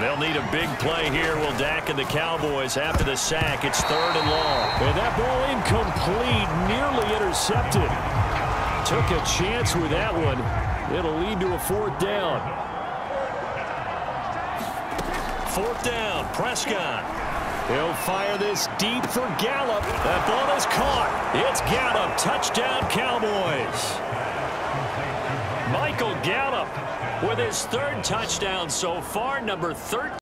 They'll need a big play here. Will Dak and the Cowboys after the sack. It's third and long. And that ball incomplete, nearly intercepted. Took a chance with that one. It'll lead to a fourth down. Fourth down, Prescott. He'll fire this deep for Gallup. That ball is caught. It's Gallup. Touchdown, Cowboys. Michael Gallup with his third touchdown so far, number 13.